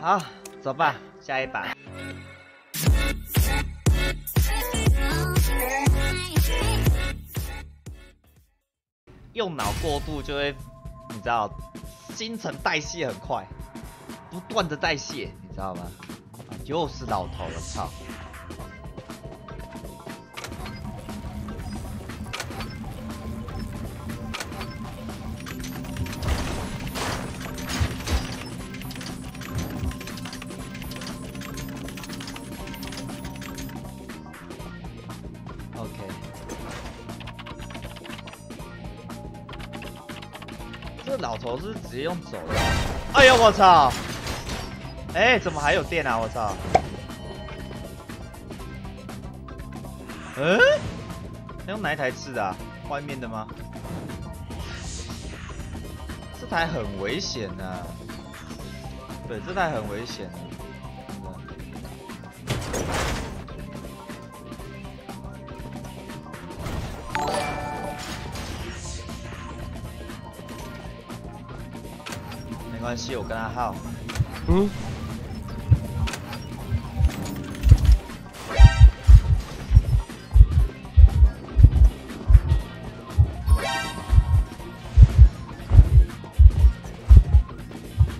好，走吧，下一把。用脑过度就会，你知道，新陈代谢很快，不断的代谢，你知道吗？又是老头了，操这老头是直接用走的。哎呦我操！哎，怎么还有电啊？我操！嗯？用哪一台吃的？啊？外面的吗？这台很危险的！对，这台很危险。关系，我跟他耗。嗯。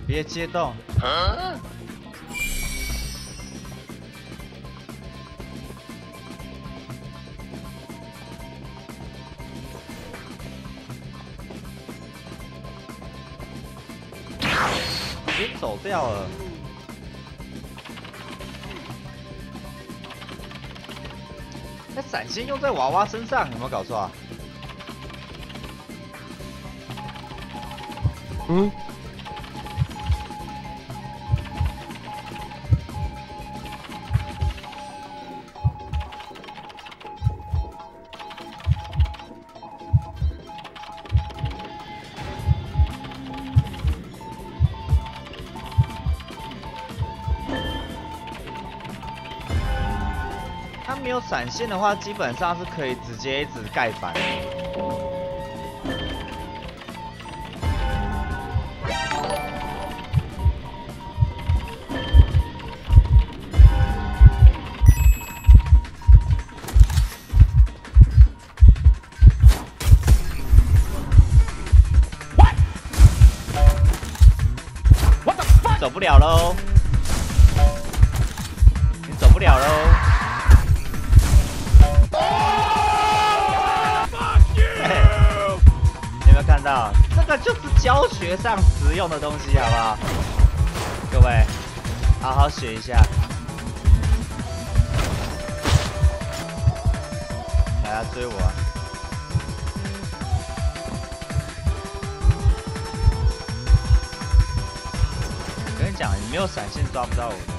别激动。经走掉了。那闪现用在娃娃身上，有没有搞错啊？嗯。没有闪现的话，基本上是可以直接一直盖板。走不了喽！你走不了喽！这个就是教学上实用的东西，好不好？各位，好好学一下。来啊，追我！我跟你讲，你没有闪现抓不到我的。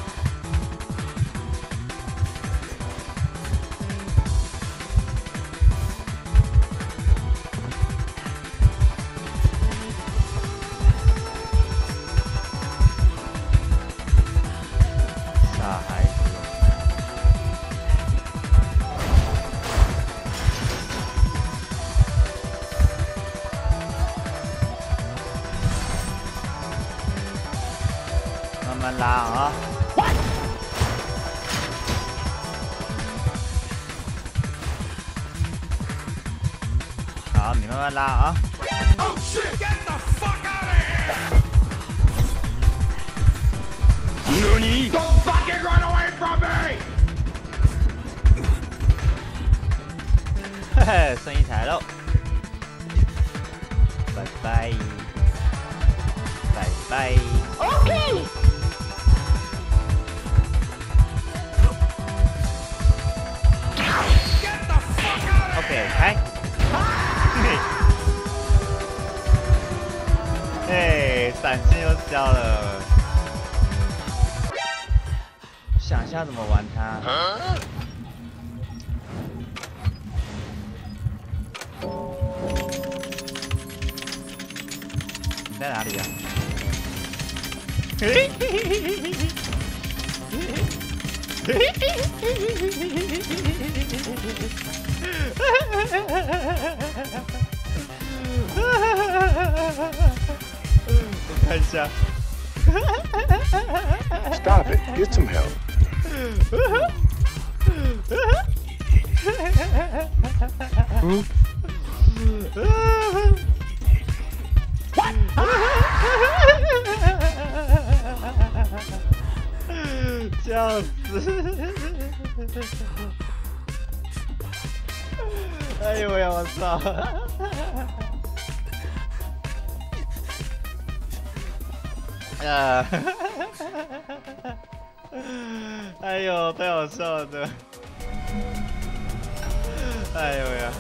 慢慢拉啊！好，你慢慢拉啊！嘿嘿，生一台喽！拜拜，拜拜。OK。闪现又交了。想一下怎么玩它。你在哪里呀？嘿嘿嘿嘿嘿嘿嘿嘿嘿嘿嘿！我 Stop it. Get some help. What? Jump. Ay, güey, avanzado. 啊，哈哈哈哈哈！哎呦，太好笑了！哎呦呀。